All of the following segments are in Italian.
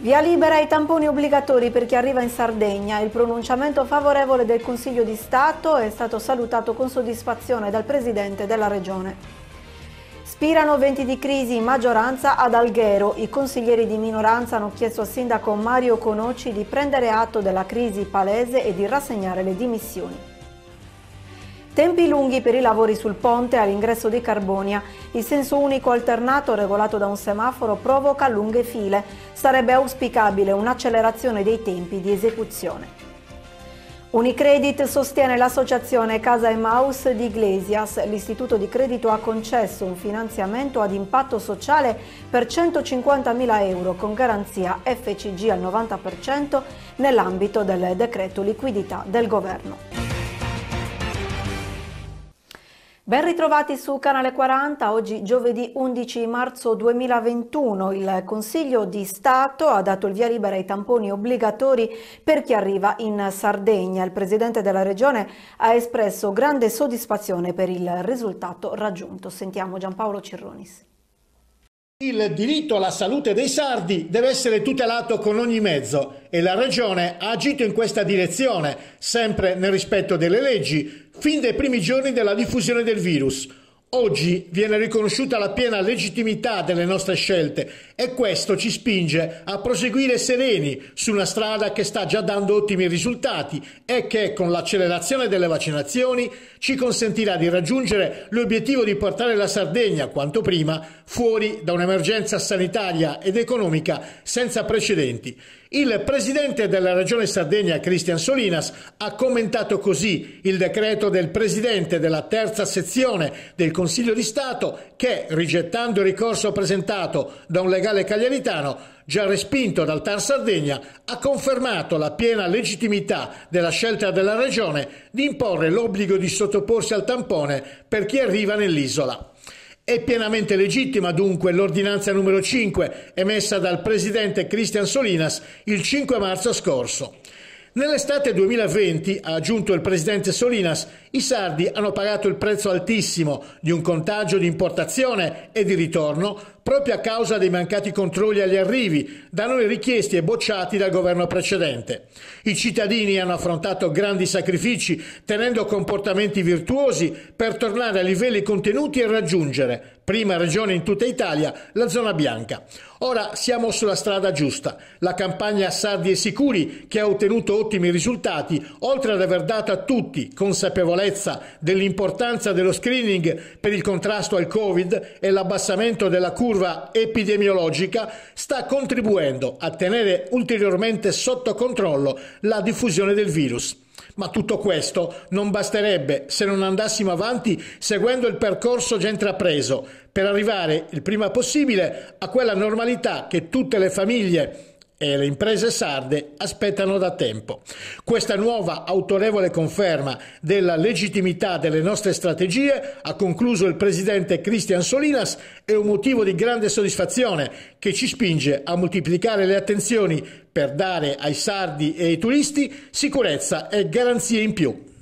Via libera ai tamponi obbligatori per chi arriva in Sardegna. Il pronunciamento favorevole del Consiglio di Stato è stato salutato con soddisfazione dal Presidente della Regione. Spirano venti di crisi in maggioranza ad Alghero. I consiglieri di minoranza hanno chiesto al sindaco Mario Conoci di prendere atto della crisi palese e di rassegnare le dimissioni. Tempi lunghi per i lavori sul ponte all'ingresso di Carbonia. Il senso unico alternato regolato da un semaforo provoca lunghe file. Sarebbe auspicabile un'accelerazione dei tempi di esecuzione. Unicredit sostiene l'associazione Casa Emaus di Iglesias. L'istituto di credito ha concesso un finanziamento ad impatto sociale per 150.000 euro con garanzia FCG al 90% nell'ambito del decreto liquidità del governo. Ben ritrovati su Canale 40, oggi giovedì 11 marzo 2021 il Consiglio di Stato ha dato il via libera ai tamponi obbligatori per chi arriva in Sardegna. Il Presidente della Regione ha espresso grande soddisfazione per il risultato raggiunto. Sentiamo Giampaolo Cirronis. Il diritto alla salute dei sardi deve essere tutelato con ogni mezzo e la Regione ha agito in questa direzione, sempre nel rispetto delle leggi, fin dai primi giorni della diffusione del virus. Oggi viene riconosciuta la piena legittimità delle nostre scelte e questo ci spinge a proseguire sereni su una strada che sta già dando ottimi risultati e che con l'accelerazione delle vaccinazioni ci consentirà di raggiungere l'obiettivo di portare la Sardegna quanto prima fuori da un'emergenza sanitaria ed economica senza precedenti. Il presidente della regione Sardegna, Cristian Solinas, ha commentato così il decreto del presidente della terza sezione del Consiglio di Stato che, rigettando il ricorso presentato da un legale cagliaritano, già respinto dal TAR Sardegna, ha confermato la piena legittimità della scelta della regione di imporre l'obbligo di sottoporsi al tampone per chi arriva nell'isola. È pienamente legittima dunque l'ordinanza numero 5 emessa dal presidente Cristian Solinas il 5 marzo scorso. Nell'estate 2020, ha aggiunto il presidente Solinas, i sardi hanno pagato il prezzo altissimo di un contagio di importazione e di ritorno proprio a causa dei mancati controlli agli arrivi, da noi richiesti e bocciati dal governo precedente. I cittadini hanno affrontato grandi sacrifici, tenendo comportamenti virtuosi per tornare a livelli contenuti e raggiungere, prima regione in tutta Italia, la zona bianca. Ora siamo sulla strada giusta. La campagna Sardi e Sicuri, che ha ottenuto ottimi risultati, oltre ad aver dato a tutti consapevolezza dell'importanza dello screening per il contrasto al Covid e l'abbassamento della curva epidemiologica sta contribuendo a tenere ulteriormente sotto controllo la diffusione del virus. Ma tutto questo non basterebbe se non andassimo avanti seguendo il percorso già intrapreso per arrivare il prima possibile a quella normalità che tutte le famiglie e le imprese sarde aspettano da tempo. Questa nuova autorevole conferma della legittimità delle nostre strategie, ha concluso il presidente Cristian Solinas, è un motivo di grande soddisfazione che ci spinge a moltiplicare le attenzioni per dare ai sardi e ai turisti sicurezza e garanzie in più.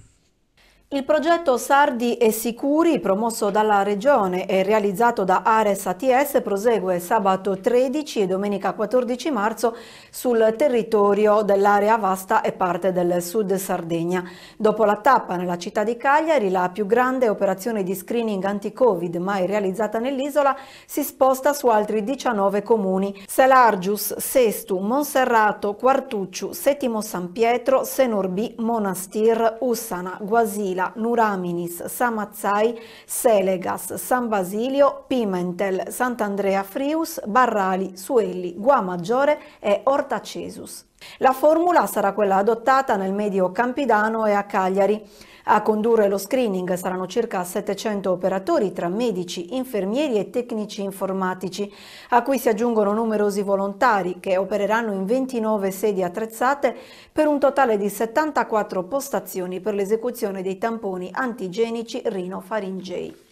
Il progetto Sardi e Sicuri, promosso dalla Regione e realizzato da Ares ATS, prosegue sabato 13 e domenica 14 marzo sul territorio dell'area vasta e parte del sud Sardegna. Dopo la tappa nella città di Cagliari, la più grande operazione di screening anti-Covid mai realizzata nell'isola si sposta su altri 19 comuni. Selargius, Sestu, Monserrato, Quartucciu, Settimo San Pietro, Senorbi, Monastir, Ussana, Guasile, L'Aquila, Nuraminis, Samazzai, Selegas, San Basilio, Pimentel, Sant'Andrea Frius, Barrali, Suelli, Guamaggiore e Ortacesus. La formula sarà quella adottata nel medio Campidano e a Cagliari. A condurre lo screening saranno circa 700 operatori tra medici, infermieri e tecnici informatici, a cui si aggiungono numerosi volontari che opereranno in 29 sedi attrezzate per un totale di 74 postazioni per l'esecuzione dei tamponi antigenici rinofaringei.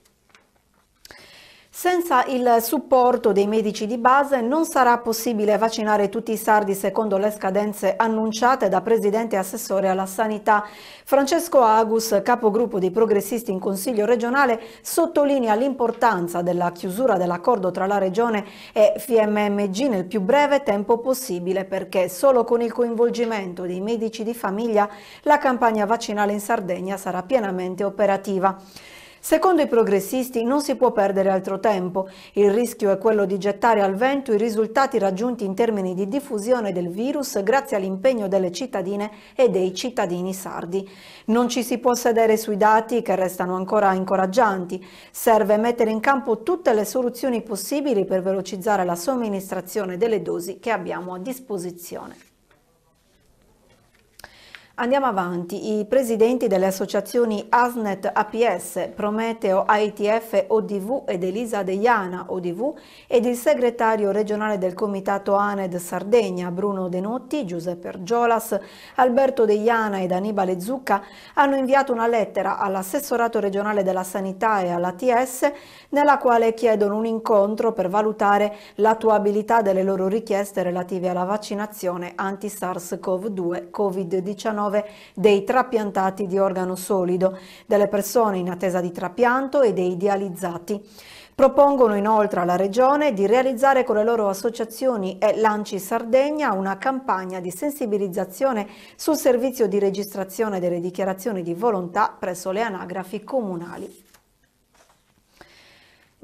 Senza il supporto dei medici di base non sarà possibile vaccinare tutti i sardi secondo le scadenze annunciate da Presidente e Assessore alla Sanità. Francesco Agus, capogruppo dei progressisti in Consiglio regionale, sottolinea l'importanza della chiusura dell'accordo tra la Regione e FMMG nel più breve tempo possibile perché solo con il coinvolgimento dei medici di famiglia la campagna vaccinale in Sardegna sarà pienamente operativa. Secondo i progressisti non si può perdere altro tempo. Il rischio è quello di gettare al vento i risultati raggiunti in termini di diffusione del virus grazie all'impegno delle cittadine e dei cittadini sardi. Non ci si può sedere sui dati che restano ancora incoraggianti. Serve mettere in campo tutte le soluzioni possibili per velocizzare la somministrazione delle dosi che abbiamo a disposizione. Andiamo avanti. I presidenti delle associazioni ASNET APS, Prometeo ITF ODV ed Elisa Deiana ODV ed il segretario regionale del comitato ANED Sardegna Bruno Denotti, Giuseppe Ergiolas, Alberto Deiana ed Annibale Zucca hanno inviato una lettera all'assessorato regionale della sanità e all'ATS nella quale chiedono un incontro per valutare l'attuabilità delle loro richieste relative alla vaccinazione anti-SARS-CoV-2 Covid-19 dei trapiantati di organo solido, delle persone in attesa di trapianto e dei dializzati. Propongono inoltre alla Regione di realizzare con le loro associazioni e Lanci Sardegna una campagna di sensibilizzazione sul servizio di registrazione delle dichiarazioni di volontà presso le anagrafi comunali.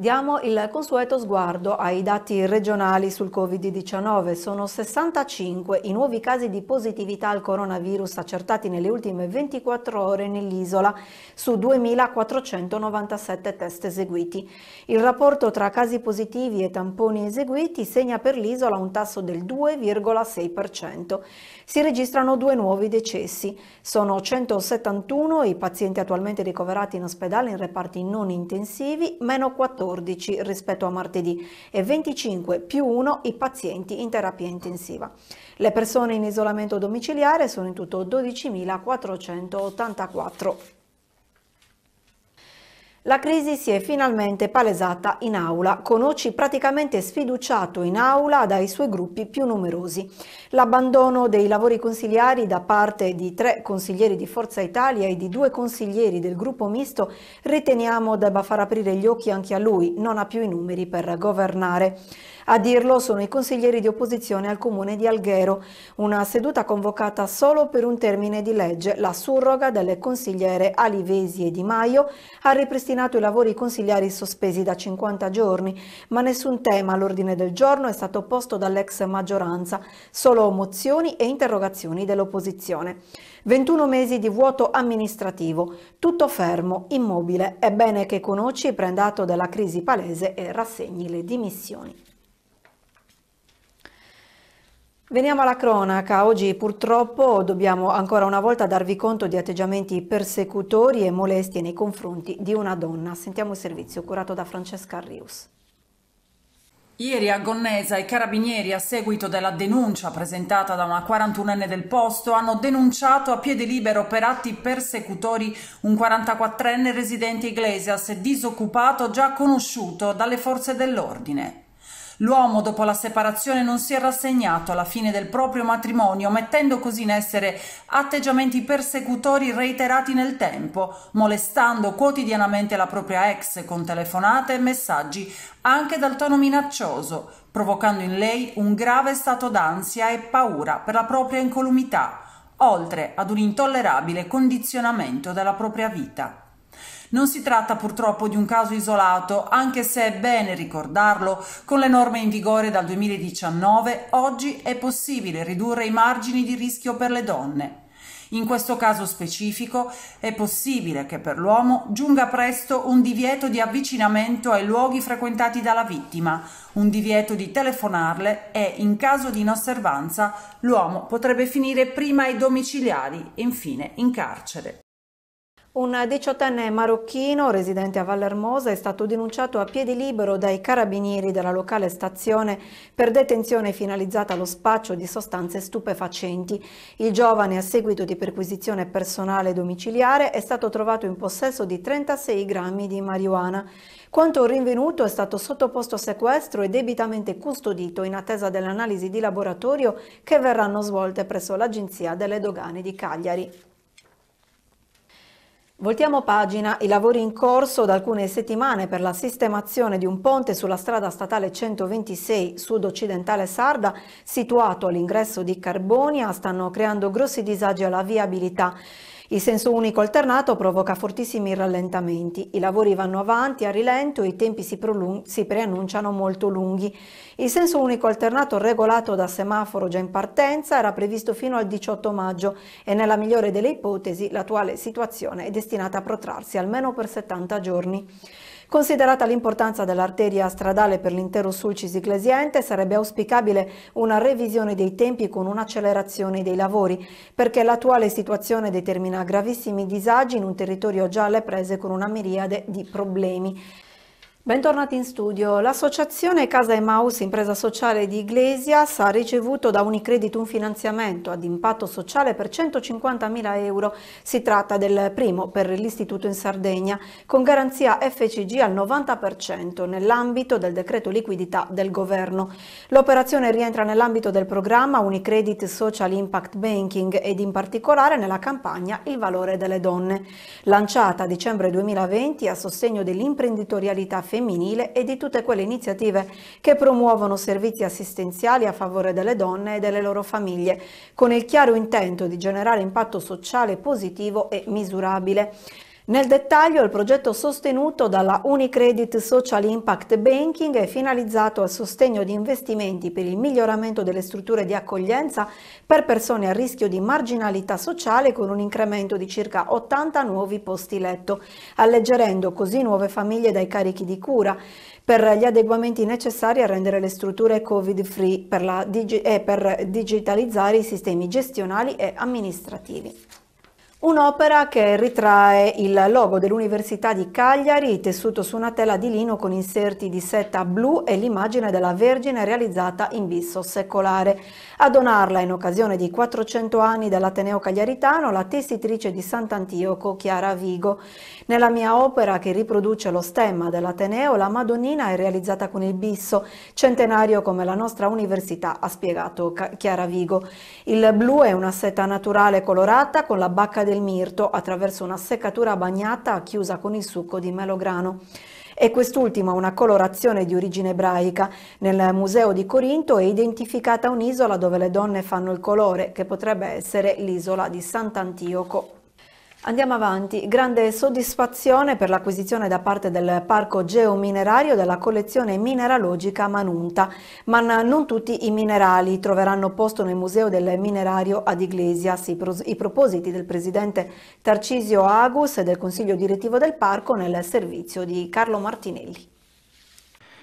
Diamo il consueto sguardo ai dati regionali sul Covid-19. Sono 65 i nuovi casi di positività al coronavirus accertati nelle ultime 24 ore nell'isola su 2.497 test eseguiti. Il rapporto tra casi positivi e tamponi eseguiti segna per l'isola un tasso del 2,6%. Si registrano due nuovi decessi. Sono 171 i pazienti attualmente ricoverati in ospedale in reparti non intensivi, meno 14 14 rispetto a martedì e 25 più 1 i pazienti in terapia intensiva. Le persone in isolamento domiciliare sono in tutto 12.484. La crisi si è finalmente palesata in aula, con Oci praticamente sfiduciato in aula dai suoi gruppi più numerosi. L'abbandono dei lavori consigliari da parte di tre consiglieri di Forza Italia e di due consiglieri del gruppo misto riteniamo debba far aprire gli occhi anche a lui, non ha più i numeri per governare. A dirlo sono i consiglieri di opposizione al comune di Alghero, una seduta convocata solo per un termine di legge, la surroga delle consigliere Alivesi e Di Maio ha ripristinato i lavori consigliari sospesi da 50 giorni, ma nessun tema all'ordine del giorno è stato posto dall'ex maggioranza, solo mozioni e interrogazioni dell'opposizione. 21 mesi di vuoto amministrativo, tutto fermo, immobile. È bene che Conoci prenda atto della crisi palese e rassegni le dimissioni. Veniamo alla cronaca. Oggi purtroppo dobbiamo ancora una volta darvi conto di atteggiamenti persecutori e molesti nei confronti di una donna. Sentiamo il servizio curato da Francesca Rius. Ieri a Gonnesa i carabinieri, a seguito della denuncia presentata da una 41enne del posto, hanno denunciato a piede libero per atti persecutori un 44enne residente Iglesias disoccupato già conosciuto dalle forze dell'ordine. L'uomo dopo la separazione non si è rassegnato alla fine del proprio matrimonio, mettendo così in essere atteggiamenti persecutori reiterati nel tempo, molestando quotidianamente la propria ex con telefonate e messaggi anche dal tono minaccioso, provocando in lei un grave stato d'ansia e paura per la propria incolumità, oltre ad un intollerabile condizionamento della propria vita. Non si tratta purtroppo di un caso isolato, anche se è bene ricordarlo, con le norme in vigore dal 2019 oggi è possibile ridurre i margini di rischio per le donne. In questo caso specifico è possibile che per l'uomo giunga presto un divieto di avvicinamento ai luoghi frequentati dalla vittima, un divieto di telefonarle e, in caso di inosservanza, l'uomo potrebbe finire prima ai domiciliari e infine in carcere. Un diciottenne marocchino residente a Vallermosa è stato denunciato a piedi libero dai carabinieri della locale stazione per detenzione finalizzata allo spaccio di sostanze stupefacenti. Il giovane, a seguito di perquisizione personale domiciliare, è stato trovato in possesso di 36 grammi di marijuana. Quanto rinvenuto è stato sottoposto a sequestro e debitamente custodito in attesa delle analisi di laboratorio che verranno svolte presso l'Agenzia delle Dogane di Cagliari. Voltiamo pagina, i lavori in corso da alcune settimane per la sistemazione di un ponte sulla strada statale 126 sud-occidentale sarda situato all'ingresso di Carbonia stanno creando grossi disagi alla viabilità. Il senso unico alternato provoca fortissimi rallentamenti, i lavori vanno avanti a rilento e i tempi si, si, preannunciano molto lunghi. Il senso unico alternato regolato da semaforo già in partenza era previsto fino al 18 maggio e nella migliore delle ipotesi l'attuale situazione è destinata a protrarsi almeno per 70 giorni. Considerata l'importanza dell'arteria stradale per l'intero Sulcis Iglesiente, sarebbe auspicabile una revisione dei tempi con un'accelerazione dei lavori, perché l'attuale situazione determina gravissimi disagi in un territorio già alle prese con una miriade di problemi. Bentornati in studio. L'associazione Casa Emaus, impresa sociale di Iglesias, ha ricevuto da Unicredit un finanziamento ad impatto sociale per 150.000 euro. Si tratta del primo per l'istituto in Sardegna, con garanzia FCG al 90% nell'ambito del decreto liquidità del governo. L'operazione rientra nell'ambito del programma Unicredit Social Impact Banking ed in particolare nella campagna Il valore delle donne, lanciata a dicembre 2020 a sostegno dell'imprenditorialità femminile e di tutte quelle iniziative che promuovono servizi assistenziali a favore delle donne e delle loro famiglie, con il chiaro intento di generare impatto sociale positivo e misurabile. Nel dettaglio il progetto sostenuto dalla Unicredit Social Impact Banking è finalizzato al sostegno di investimenti per il miglioramento delle strutture di accoglienza per persone a rischio di marginalità sociale con un incremento di circa 80 nuovi posti letto, alleggerendo così nuove famiglie dai carichi di cura per gli adeguamenti necessari a rendere le strutture covid-free e per digitalizzare i sistemi gestionali e amministrativi. Un'opera che ritrae il logo dell'Università di Cagliari, tessuto su una tela di lino con inserti di seta blu e l'immagine della Vergine realizzata in bisso secolare. A donarla in occasione di 400 anni dell'Ateneo Cagliaritano la tessitrice di Sant'Antioco Chiara Vigo. Nella mia opera che riproduce lo stemma dell'Ateneo la Madonnina è realizzata con il bisso, centenario come la nostra università, ha spiegato Chiara Vigo. Il blu è una seta naturale colorata con la bacca del mirto attraverso una seccatura bagnata chiusa con il succo di melograno e quest'ultima una colorazione di origine ebraica. Nel Museo di Corinto è identificata un'isola dove le donne fanno il colore, che potrebbe essere l'isola di Sant'Antioco. Andiamo avanti. Grande soddisfazione per l'acquisizione da parte del Parco Geominerario della collezione mineralogica Manunta, ma non tutti i minerali troveranno posto nel Museo del Minerario ad Iglesias. I, propositi del presidente Tarcisio Agus e del Consiglio direttivo del Parco nel servizio di Carlo Martinelli.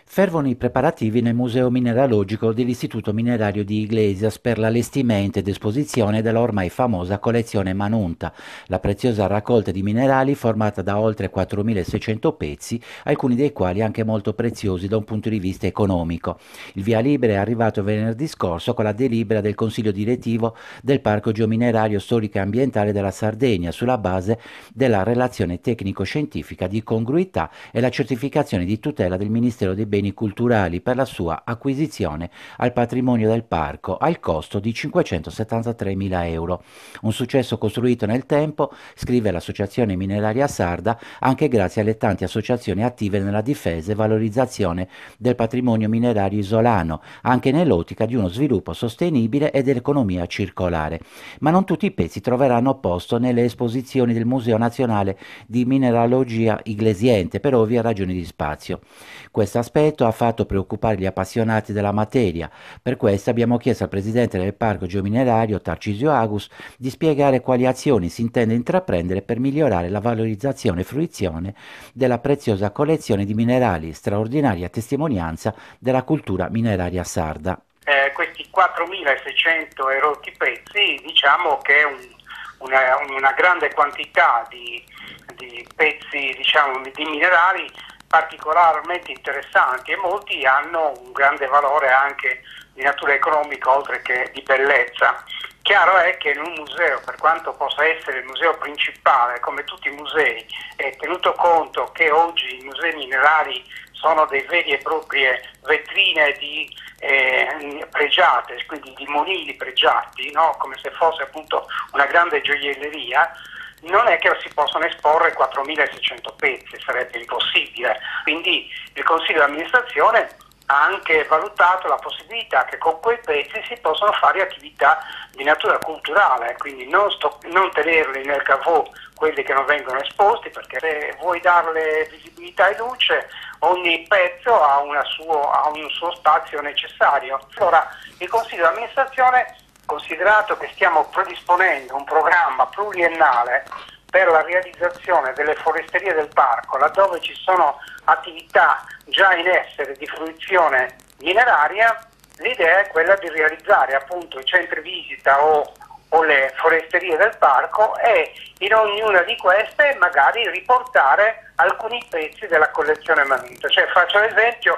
Fervono i preparativi nel Museo Mineralogico dell'Istituto Minerario di Iglesias per l'allestimento ed esposizione della ormai famosa collezione Manunta, la preziosa raccolta di minerali formata da oltre 4.600 pezzi, alcuni dei quali anche molto preziosi da un punto di vista economico. Il via libera è arrivato venerdì scorso con la delibera del Consiglio direttivo del Parco Geominerario Storico e Ambientale della Sardegna sulla base della relazione tecnico-scientifica di congruità e la certificazione di tutela del Ministero dei Beni beni culturali per la sua acquisizione al patrimonio del parco al costo di 573.000 euro. Un successo costruito nel tempo, scrive l'Associazione Mineraria Sarda, anche grazie alle tante associazioni attive nella difesa e valorizzazione del patrimonio minerario isolano, anche nell'ottica di uno sviluppo sostenibile e dell'economia circolare. Ma non tutti i pezzi troveranno posto nelle esposizioni del Museo Nazionale di Mineralogia Iglesiente per ovvie ragioni di spazio. Questo aspetto aspetto ha fatto preoccupare gli appassionati della materia. Per questo abbiamo chiesto al presidente del Parco Geominerario, Tarcisio Agus, di spiegare quali azioni si intende intraprendere per migliorare la valorizzazione e fruizione della preziosa collezione di minerali, straordinaria testimonianza della cultura mineraria sarda. Eh, questi 4.600 erotti pezzi diciamo che è un una, una grande quantità di, di pezzi diciamo, di minerali particolarmente interessanti e molti hanno un grande valore anche di natura economica oltre che di bellezza. Chiaro è che in un museo, per quanto possa essere il museo principale, come tutti i musei, è tenuto conto che oggi i musei minerari sono dei veri e proprie vetrine di, eh, pregiate, quindi di monili pregiati, no? come se fosse appunto una grande gioielleria, non è che si possono esporre 4.600 pezzi, sarebbe impossibile. Quindi il Consiglio di amministrazione ha anche valutato la possibilità che con quei pezzi si possano fare attività di natura culturale, quindi non, sto, non tenerli nel cavò quelli che non vengono esposti, perché se vuoi darle visibilità e luce, ogni pezzo ha, suo, ha un suo spazio necessario. Allora il Consiglio di amministrazione, considerato che stiamo predisponendo un programma pluriennale per la realizzazione delle foresterie del parco, laddove ci sono attività già in essere di fruizione mineraria, l'idea è quella di realizzare appunto i centri visita o, o le foresterie del parco e in ognuna di queste magari riportare alcuni pezzi della collezione Manuta. Cioè, faccio l'esempio,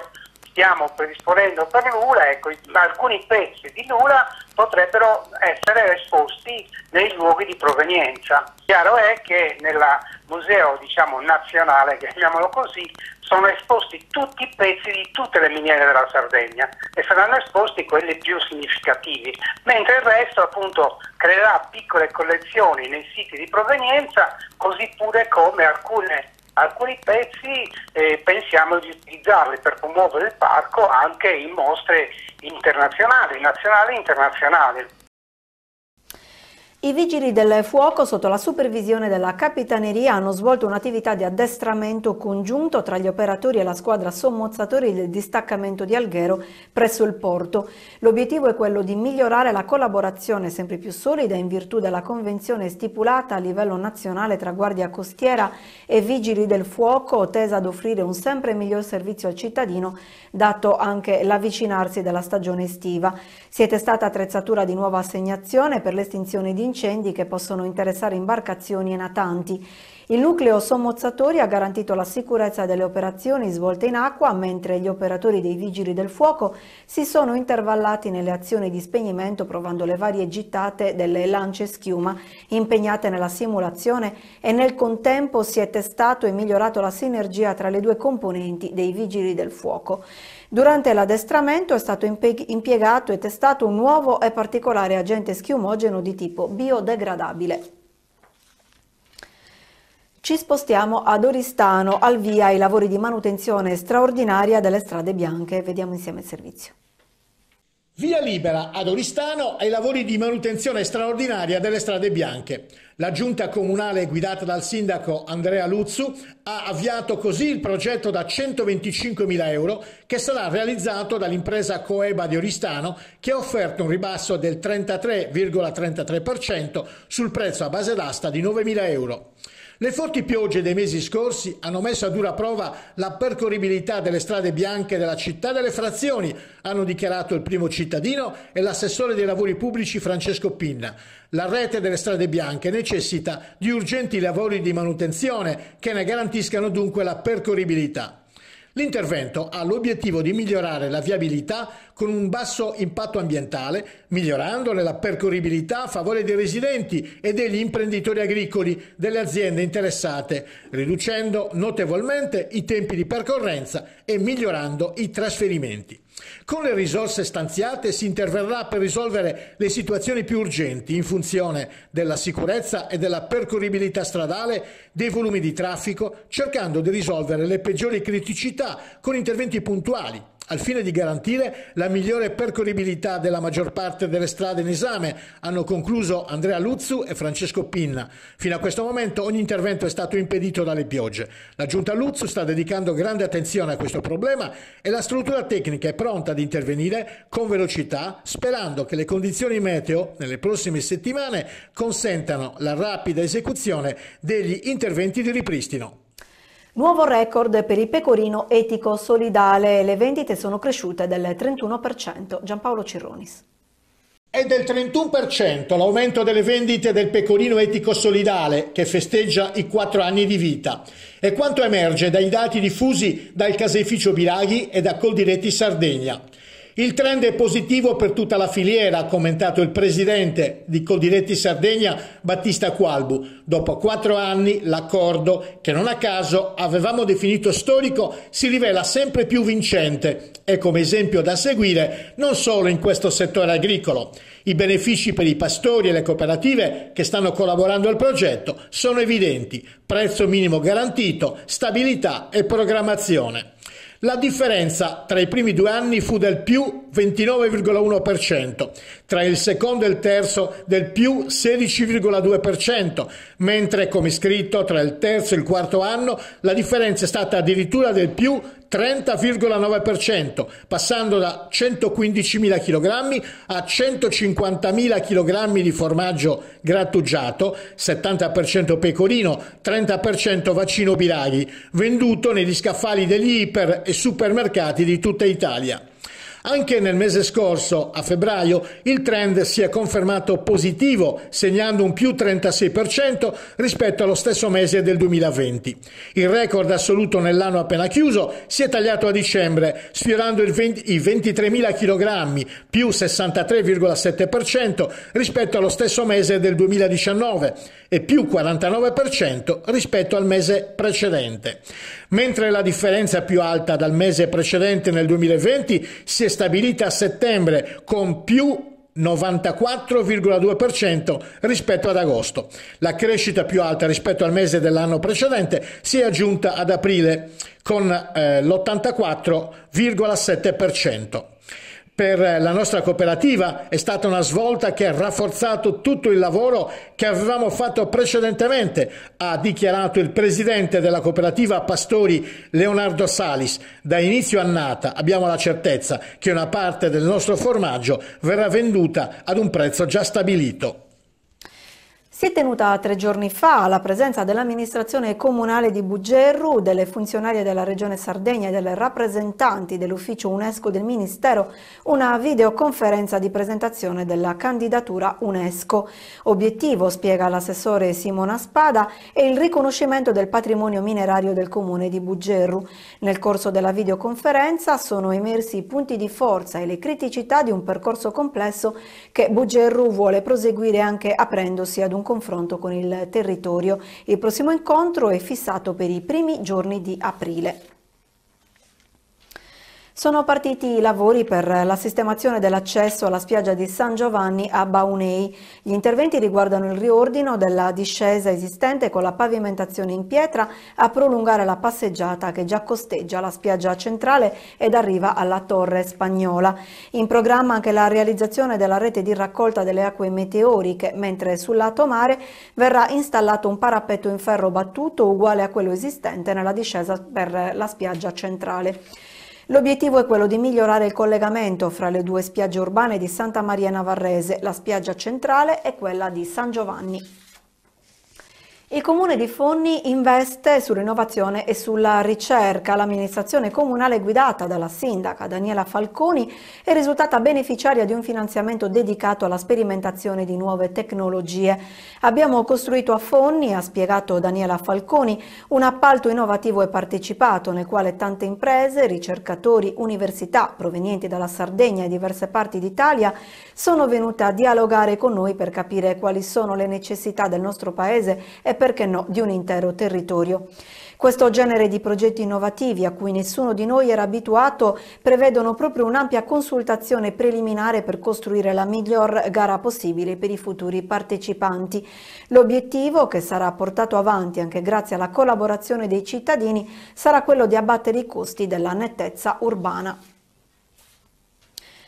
stiamo predisponendo per Lula, ecco, alcuni pezzi di Lula potrebbero essere esposti nei luoghi di provenienza. Chiaro è che nel museo diciamo, nazionale, chiamiamolo così, sono esposti tutti i pezzi di tutte le miniere della Sardegna e saranno esposti quelli più significativi, mentre il resto appunto creerà piccole collezioni nei siti di provenienza, così pure come alcune alcuni pezzi eh, pensiamo di utilizzarli per promuovere il parco anche in mostre internazionali, nazionali e internazionali. I vigili del fuoco sotto la supervisione della Capitaneria hanno svolto un'attività di addestramento congiunto tra gli operatori e la squadra sommozzatori del distaccamento di Alghero presso il porto. L'obiettivo è quello di migliorare la collaborazione sempre più solida in virtù della convenzione stipulata a livello nazionale tra Guardia Costiera e Vigili del Fuoco tesa ad offrire un sempre miglior servizio al cittadino dato anche l'avvicinarsi della stagione estiva. Si è testata attrezzatura di nuova assegnazione per l'estinzione di incendi che possono interessare imbarcazioni e natanti. Il nucleo sommozzatori ha garantito la sicurezza delle operazioni svolte in acqua, mentre gli operatori dei vigili del fuoco si sono intervallati nelle azioni di spegnimento provando le varie gittate delle lance schiuma impegnate nella simulazione e nel contempo si è testato e migliorato la sinergia tra le due componenti dei vigili del fuoco. Durante l'addestramento è stato impiegato e testato un nuovo e particolare agente schiumogeno di tipo biodegradabile. Ci spostiamo ad Oristano, al via ai lavori di manutenzione straordinaria delle strade bianche. Vediamo insieme il servizio. Via libera ad Oristano ai lavori di manutenzione straordinaria delle strade bianche. La giunta comunale guidata dal sindaco Andrea Luzzu ha avviato così il progetto da 125.000 euro che sarà realizzato dall'impresa Coeba di Oristano che ha offerto un ribasso del 33,33% sul prezzo a base d'asta di 9.000 euro. Le forti piogge dei mesi scorsi hanno messo a dura prova la percorribilità delle strade bianche della città delle frazioni, hanno dichiarato il primo cittadino e l'assessore dei lavori pubblici Francesco Pinna. La rete delle strade bianche necessita di urgenti lavori di manutenzione che ne garantiscano dunque la percorribilità. L'intervento ha l'obiettivo di migliorare la viabilità con un basso impatto ambientale, migliorandone la percorribilità a favore dei residenti e degli imprenditori agricoli delle aziende interessate, riducendo notevolmente i tempi di percorrenza e migliorando i trasferimenti. Con le risorse stanziate si interverrà per risolvere le situazioni più urgenti in funzione della sicurezza e della percorribilità stradale, dei volumi di traffico, cercando di risolvere le peggiori criticità con interventi puntuali al fine di garantire la migliore percorribilità della maggior parte delle strade in esame, hanno concluso Andrea Luzzu e Francesco Pinna. Fino a questo momento ogni intervento è stato impedito dalle piogge. La giunta Luzzu sta dedicando grande attenzione a questo problema e la struttura tecnica è pronta ad intervenire con velocità, sperando che le condizioni meteo nelle prossime settimane consentano la rapida esecuzione degli interventi di ripristino. Nuovo record per il pecorino etico solidale, le vendite sono cresciute del 31%. Giampaolo Cirronis. È del 31% l'aumento delle vendite del pecorino etico solidale che festeggia i quattro anni di vita. È quanto emerge dai dati diffusi dal caseificio Biraghi e da Coldiretti Sardegna. Il trend è positivo per tutta la filiera, ha commentato il presidente di Coldiretti Sardegna, Battista Qualbu. Dopo quattro anni l'accordo, che non a caso avevamo definito storico, si rivela sempre più vincente e come esempio da seguire non solo in questo settore agricolo. I benefici per i pastori e le cooperative che stanno collaborando al progetto sono evidenti. Prezzo minimo garantito, stabilità e programmazione. La differenza tra i primi due anni fu del più 29,1%, tra il secondo e il terzo del più 16,2%, mentre come scritto tra il terzo e il quarto anno la differenza è stata addirittura del più 30,9%, passando da 115.000 kg a 150.000 kg di formaggio grattugiato, 70% pecorino, 30% vaccino biraghi, venduto negli scaffali degli iper e supermercati di tutta Italia. Anche nel mese scorso, a febbraio, il trend si è confermato positivo, segnando un più 36% rispetto allo stesso mese del 2020. Il record assoluto nell'anno appena chiuso si è tagliato a dicembre, sfiorando i 23.000 kg, più 63,7% rispetto allo stesso mese del 2019 e più 49% rispetto al mese precedente. Mentre la differenza più alta dal mese precedente nel 2020 si è stabilita a settembre con più 94,2% rispetto ad agosto. La crescita più alta rispetto al mese dell'anno precedente si è aggiunta ad aprile con eh, l'84,7% per la nostra cooperativa è stata una svolta che ha rafforzato tutto il lavoro che avevamo fatto precedentemente, ha dichiarato il presidente della cooperativa Pastori Leonardo Salis. Da inizio annata abbiamo la certezza che una parte del nostro formaggio verrà venduta ad un prezzo già stabilito. Si è tenuta tre giorni fa alla presenza dell'amministrazione comunale di Bugerru, delle funzionarie della regione Sardegna e delle rappresentanti dell'ufficio UNESCO del Ministero una videoconferenza di presentazione della candidatura UNESCO. Obiettivo, spiega l'assessore Simona Spada, è il riconoscimento del patrimonio minerario del comune di Bugerru. Nel corso della videoconferenza sono emersi i punti di forza e le criticità di un percorso complesso che Bugerru vuole proseguire anche aprendosi ad un confronto con il territorio. Il prossimo incontro è fissato per i primi giorni di aprile. Sono partiti i lavori per la sistemazione dell'accesso alla spiaggia di San Giovanni a Baunei. Gli interventi riguardano il riordino della discesa esistente con la pavimentazione in pietra a prolungare la passeggiata che già costeggia la spiaggia centrale ed arriva alla torre spagnola. In programma anche la realizzazione della rete di raccolta delle acque meteoriche, mentre sul lato mare verrà installato un parapetto in ferro battuto uguale a quello esistente nella discesa per la spiaggia centrale. L'obiettivo è quello di migliorare il collegamento fra le due spiagge urbane di Santa Maria Navarrese, la spiaggia centrale e quella di San Giovanni. Il Comune di Fonni investe sull'innovazione e sulla ricerca. L'amministrazione comunale guidata dalla sindaca Daniela Falconi è risultata beneficiaria di un finanziamento dedicato alla sperimentazione di nuove tecnologie. Abbiamo costruito a Fonni, ha spiegato Daniela Falconi, un appalto innovativo e partecipato nel quale tante imprese, ricercatori, università provenienti dalla Sardegna e diverse parti d'Italia sono venute a dialogare con noi per capire quali sono le necessità del nostro paese e perché no, di un intero territorio. Questo genere di progetti innovativi a cui nessuno di noi era abituato prevedono proprio un'ampia consultazione preliminare per costruire la miglior gara possibile per i futuri partecipanti. L'obiettivo, che sarà portato avanti anche grazie alla collaborazione dei cittadini, sarà quello di abbattere i costi della nettezza urbana.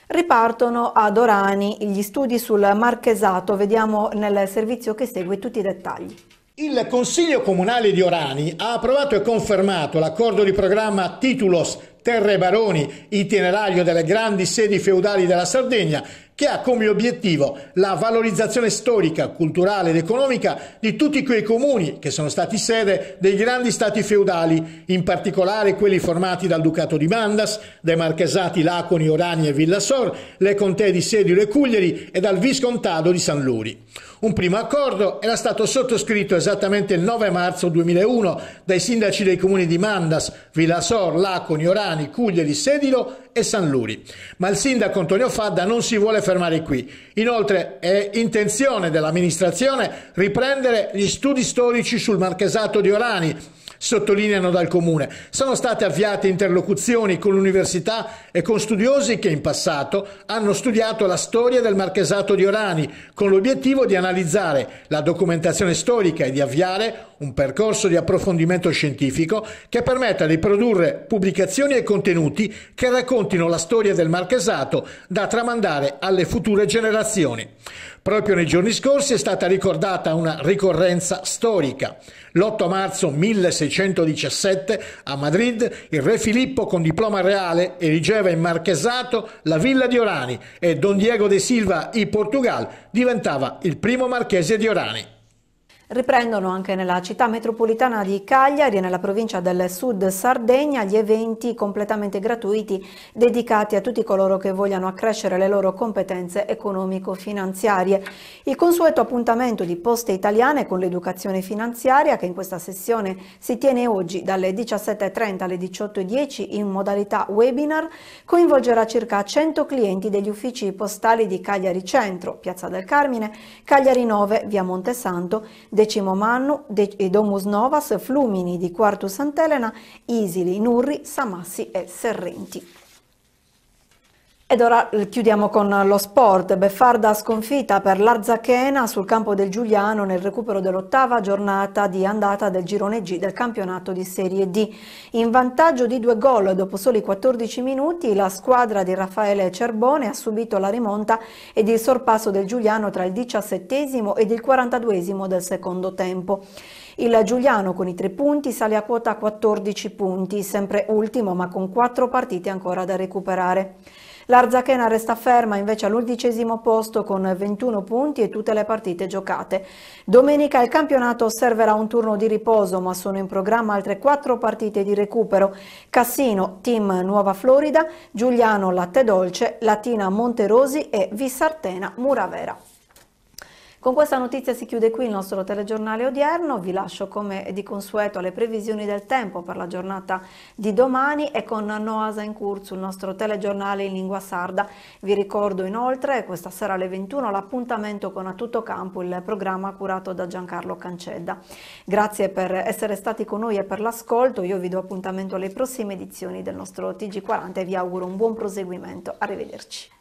Ripartono ad Orani gli studi sul marchesato, vediamo nel servizio che segue tutti i dettagli. Il Consiglio Comunale di Orani ha approvato e confermato l'accordo di programma Titulos Terre Baroni, itinerario delle grandi sedi feudali della Sardegna, che ha come obiettivo la valorizzazione storica, culturale ed economica di tutti quei comuni che sono stati sede dei grandi stati feudali, in particolare quelli formati dal Ducato di Mandas, dai marchesati Laconi, Orani e Villasor, le contee di Sedilo e Cuglieri e dal Viscontado di San Luri. Un primo accordo era stato sottoscritto esattamente il 9 marzo 2001 dai sindaci dei comuni di Mandas, Villasor, Laconi, Orani, Cuglieri, Sedilo e San Luri. Ma il sindaco Antonio Fadda non si vuole fermare qui. Inoltre è intenzione dell'amministrazione riprendere gli studi storici sul marchesato di Orani sottolineano dal Comune. Sono state avviate interlocuzioni con l'università e con studiosi che in passato hanno studiato la storia del marchesato di Orani, con l'obiettivo di analizzare la documentazione storica e di avviare un percorso di approfondimento scientifico che permetta di produrre pubblicazioni e contenuti che raccontino la storia del marchesato da tramandare alle future generazioni. Proprio nei giorni scorsi è stata ricordata una ricorrenza storica. L'8 marzo 1617 a Madrid il re Filippo con diploma reale erigeva in marchesato la villa di Orani e Don Diego de Silva i Portugal diventava il primo marchese di Orani. Riprendono anche nella città metropolitana di Cagliari e nella provincia del Sud Sardegna gli eventi completamente gratuiti dedicati a tutti coloro che vogliano accrescere le loro competenze economico-finanziarie. Il consueto appuntamento di Poste Italiane con l'educazione finanziaria che in questa sessione si tiene oggi dalle 17.30 alle 18.10 in modalità webinar coinvolgerà circa 100 clienti degli uffici postali di Cagliari Centro, Piazza del Carmine, Cagliari 9, via Montesanto, Decimo Mannu, De Domus Novas, Flumini di Quartu Sant'Elena, Isili, Nurri, Samassi e Serrenti. Ed ora chiudiamo con lo sport. Beffarda sconfitta per l'Arzachena sul campo del Giuliano nel recupero dell'ottava giornata di andata del girone G del campionato di Serie D. In vantaggio di due gol dopo soli 14 minuti la squadra di Raffaele Cerbone ha subito la rimonta ed il sorpasso del Giuliano tra il 17 ed il 42 del secondo tempo. Il Giuliano con i tre punti sale a quota 14 punti, sempre ultimo ma con quattro partite ancora da recuperare. L'Arzachena resta ferma invece all'undicesimo posto con 21 punti e tutte le partite giocate. Domenica il campionato osserverà un turno di riposo ma sono in programma altre quattro partite di recupero. Cassino, Team Nuova Florida, Giuliano Latte Dolce, Latina Monterosi e Vissartena Muravera. Con questa notizia si chiude qui il nostro telegiornale odierno, vi lascio come di consueto alle previsioni del tempo per la giornata di domani e con Noasa in Curzu, il nostro telegiornale in lingua sarda. Vi ricordo inoltre questa sera alle 21 l'appuntamento con A Tutto Campo, il programma curato da Giancarlo Cancedda. Grazie per essere stati con noi e per l'ascolto, io vi do appuntamento alle prossime edizioni del nostro TG40 e vi auguro un buon proseguimento. Arrivederci.